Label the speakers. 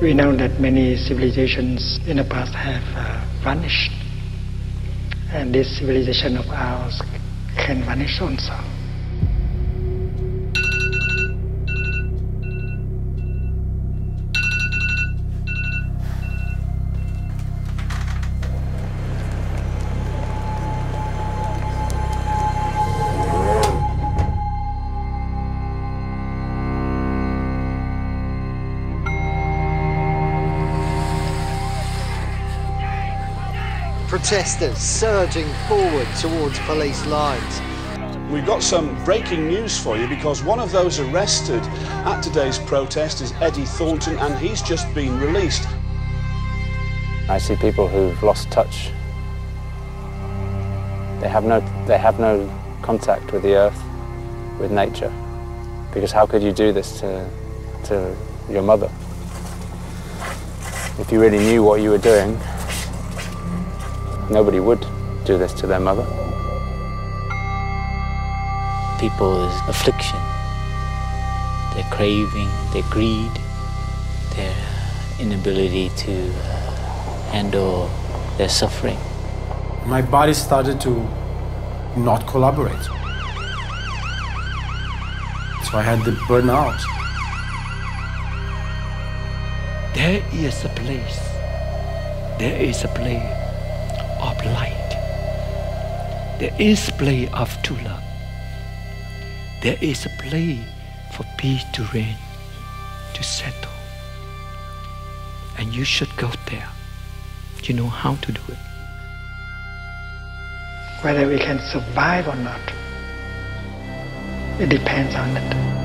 Speaker 1: We know that many civilizations in the past have uh, vanished, and this civilization of ours can vanish also.
Speaker 2: Protesters surging forward towards police lines.
Speaker 3: We've got some breaking news for you because one of those arrested at today's protest is Eddie Thornton and he's just been released.
Speaker 4: I see people who've lost touch. They have no, they have no contact with the earth, with nature. Because how could you do this to, to your mother? If you really knew what you were doing, Nobody would do this to their mother.
Speaker 5: People's affliction, their craving, their greed, their inability to uh, handle their suffering.
Speaker 6: My body started to not collaborate. So I had the burnout.
Speaker 7: There is a place, there is a place of light. There is play of true love. There is a play for peace to reign, to settle. And you should go there. You know how to do it.
Speaker 1: Whether we can survive or not, it depends on it.